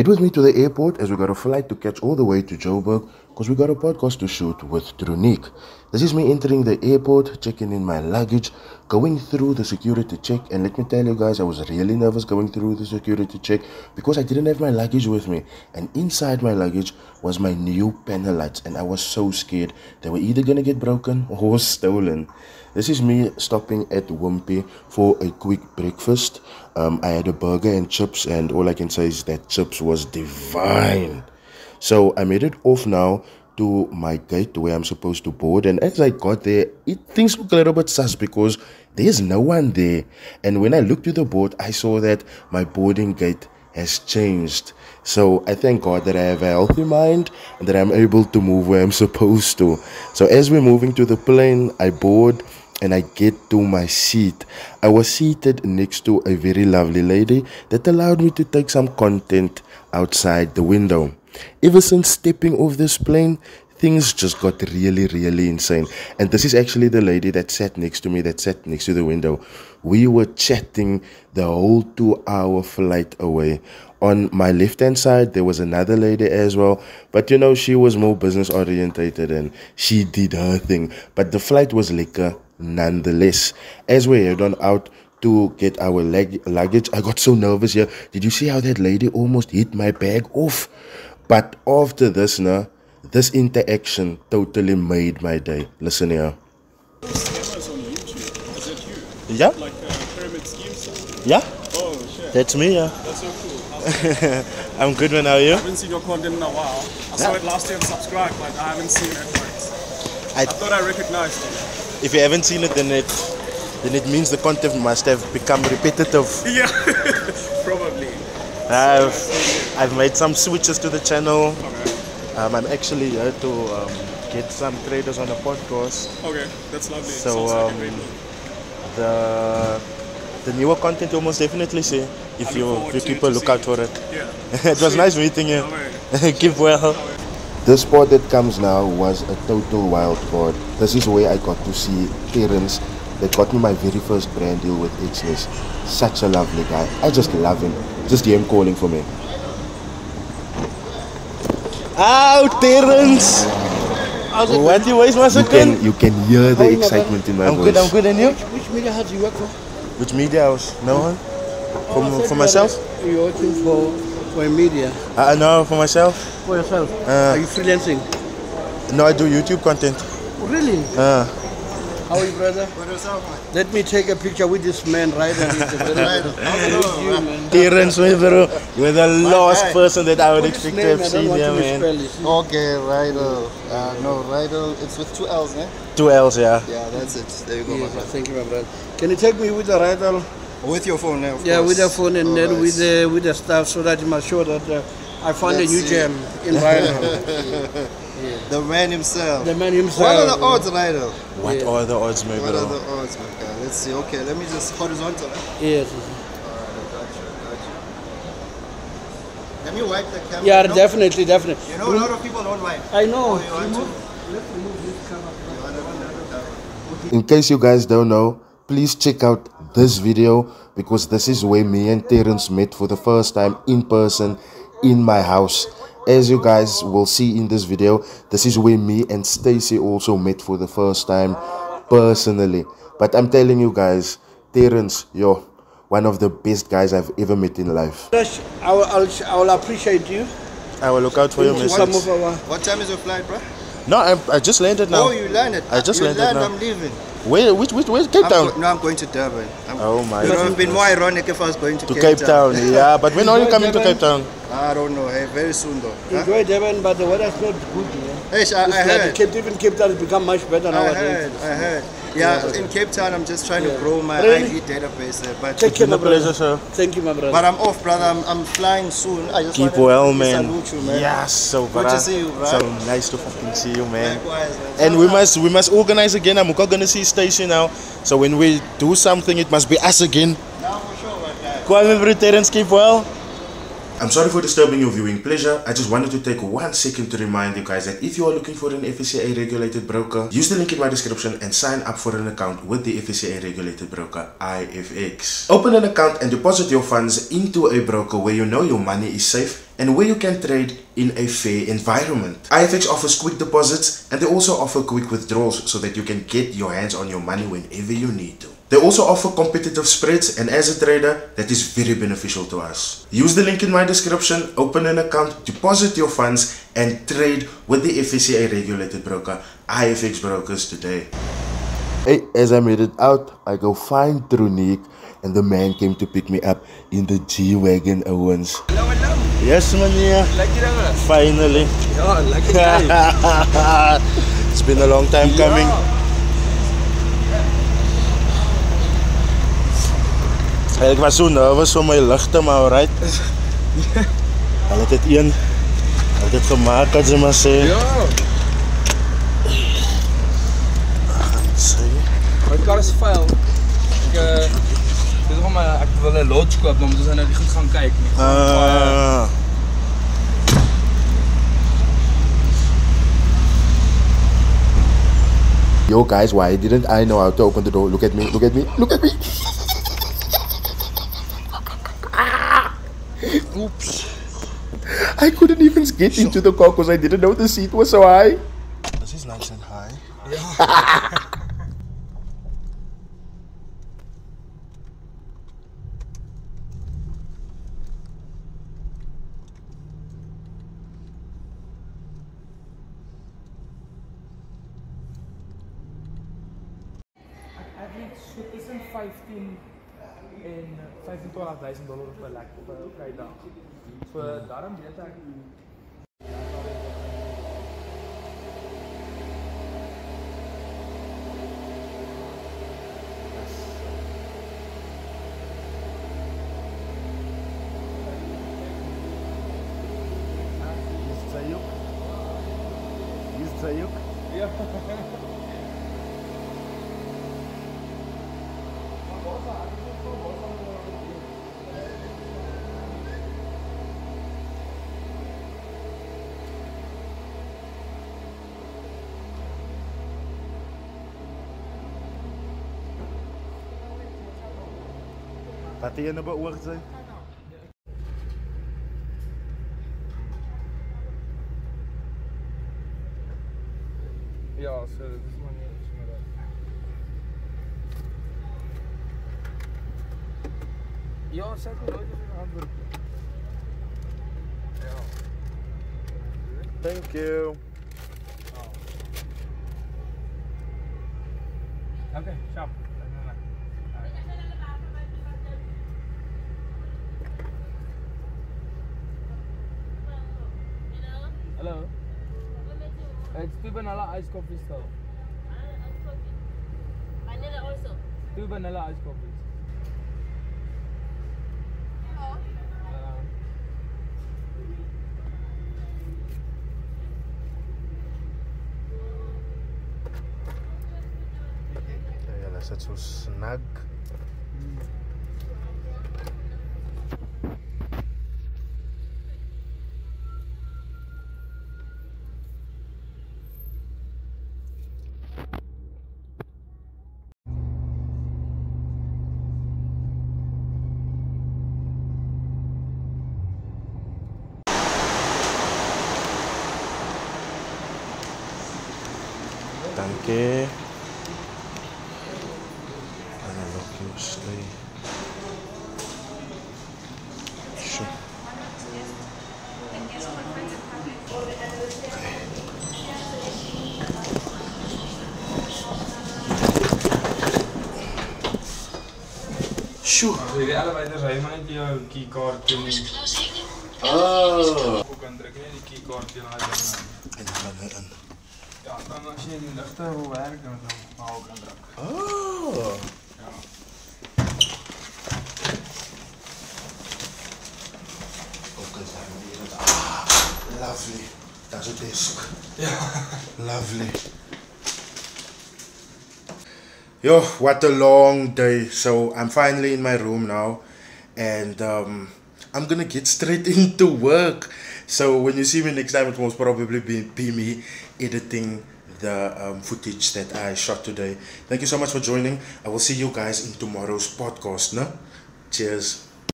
Head was me to the airport as we got a flight to catch all the way to Joburg because we got a podcast to shoot with Trunique. This is me entering the airport, checking in my luggage, going through the security check. And let me tell you guys, I was really nervous going through the security check because I didn't have my luggage with me. And inside my luggage was my new panel lights, and I was so scared they were either gonna get broken or stolen. This is me stopping at Wimpy for a quick breakfast. Um, I had a burger and chips, and all I can say is that chips was divine. So I made it off now to my gate where I'm supposed to board. And as I got there, it things look a little bit sus because there's no one there. And when I looked to the board, I saw that my boarding gate has changed. So I thank God that I have a healthy mind and that I'm able to move where I'm supposed to. So as we're moving to the plane, I board and I get to my seat. I was seated next to a very lovely lady that allowed me to take some content outside the window. Ever since stepping off this plane, things just got really, really insane. And this is actually the lady that sat next to me, that sat next to the window. We were chatting the whole two hour flight away. On my left hand side, there was another lady as well, but you know, she was more business orientated and she did her thing. But the flight was liquor nonetheless. As we head on out to get our leg- luggage, I got so nervous here. Did you see how that lady almost hit my bag off? But after this, now, this interaction totally made my day. Listen here. Yeah? Like uh. Yeah? Oh shit, That's me, yeah. that's so cool. I'm good, man. How are you? I haven't seen your content in a while. I saw it last year and subscribed, but I haven't seen it. I- I thought I recognized it. If you haven't seen it, then it then it means the content must have become repetitive. Yeah, probably. I've I've made some switches to the channel. Um, I'm actually here to um, get some traders on a podcast. Okay, that's lovely. So Sounds like a um, great move. the the newer content you most definitely see if you forward if you people to look out for it. Yeah. it was nice meeting you. Alright. Keep well. This spot that comes now was a total wild card. This is where I got to see Terence that got me my very first brand deal with Exness. Such a lovely guy. I just love him. Just hear him calling for me. Ow, Terence! What you waste my You second? can you can hear the How are you, my excitement in my I'm voice. good, I'm good, and you? Which media house do you work for? Which media house? No one? I For, said for you myself? You're working for for a media. Uh, no, for myself. For yourself. Uh, are you freelancing? No, I do YouTube content. Really? Uh, How are you, brother? Let me take a picture with this man right now. He's a very good you, man. Terence, my bro, you're the last guy. person that I would What is expect his to have name? I don't seen want here, to man. Okay, Rydall. Uh, no, Rydall. It's with two L's, eh? Two L's, yeah. Yeah, that's it. There you go, my Yes, friend. thank you, my brother. Can you take me with the rider? With your phone, eh, of Yeah, course. with the phone and then Alright. with the with the stuff so that you must show that uh, I found Let's a new see. gem in rider. the man himself. the man himself. What are the odds, Rydall? What Yeah. are the odds, my What are the odds, my guy? Let's see. Okay, let me just horizontal. Eh? Yes. Can you wipe the camera? Yeah, No? definitely, definitely. You know, a lot of people don't wipe. I know. Oh, you want to? In case you guys don't know, please check out this video because this is where me and Terence met for the first time in person in my house. As you guys will see in this video, this is where me and Stacy also met for the first time personally. But I'm telling you guys, Terence, yo, one of the best guys I've ever met in life. I will, I'll, I will appreciate you. I will look out for your into some message. of our. What time is your flight, bro? No, I, I just landed now. Oh, you landed. I just you landed land, now. I'm leaving. Where, which, which, where? Cape I'm Town? go- no, I'm going to Durban. I'm, Oh my It would have been more ironic if I was going to, To Cape Town, yeah. But when are you coming to Cape Town? I don't know. Hey, very soon though. Huh? Enjoy Durban, but the weather's not good. Yeah. Hey, I, I heard. Cape, even Cape Town has become much better now. I heard, I heard. Yeah, in Cape Town, I'm just trying to grow my Really? ID database there. But, Take care, my a pleasure, brother. sir. Thank you, my brother. but I'm off, brother. I'm, I'm flying soon. I just Keep well, to man. Salute you, man. Yes, so Good to brother. see you, bro. So nice to fucking see you, man. Likewise, man. And we must we must organize again. I'm gonna see Stacy now. So when we do something, it must be us again. Now for sure, my guy. Kwame Terence, keep well. I'm sorry for disturbing your viewing pleasure. I just wanted to take one second to remind you guys that if you are looking for an FSCA regulated broker, use the link in my description and sign up for an account with the FSCA regulated broker IFX. Open an account and deposit your funds into a broker where you know your money is safe and where you can trade in a fair environment. IFX offers quick deposits and they also offer quick withdrawals so that you can get your hands on your money whenever you need to. They also offer competitive spreads and as a trader that is very beneficial to us. Use the link in my description, open an account, deposit your funds and trade with the FSCA regulated broker IFX Brokers today. Hey, as I made it out, I go find Tronique and the man came to pick me up in the G-Wagon Owens. Hello, hello. Yes, meneer. Lekker jongen. Finally. Ja, lekker guy. it's been a long time coming. Ek was so nervous om my ligte maar alright. Hulle het dit een. Hulle het dit gemaak as jy maar sê. Ja, Gaan sê. my kar is vuil. Ek uh dis hom ek wil 'n lodge koop, maar moet ons nou nie goed gaan kyk nie. Ah. Yo guys, why didn't I know how to open the door? Look at me, look at me, look at me. Oeps. I couldn't even get into the car because I didn't know the seat was so high. This is nice and high. Ek het so tussen 15 en 25000 dollar op 'n lek op 'n op 'n dag. So daarom weet ek Is Zayuk? Is Zayuk? Wat beoog sy? ja, so dis maar nie so maar dat. Ja, sê dit nooit eens 'n antwoord. Ja. Thank you. Okay, sharp. Hello. It's two vanilla iced coffee still. Vanilla also. Two vanilla iced coffees. Uh, Ja, hulle sit so aspetta anche allora chiuso su Shoo. Ideal vai a rimanere io. Oh. Andrei chi. Oh. Lovely. That's a desk. Lovely. Yo, what a long day. So I'm finally in my room now and um, I'm gonna get straight into work. So when you see me next time, it will probably be, be me editing the um, footage that I shot today. Thank you so much for joining. I will see you guys in tomorrow's podcast. No? Cheers.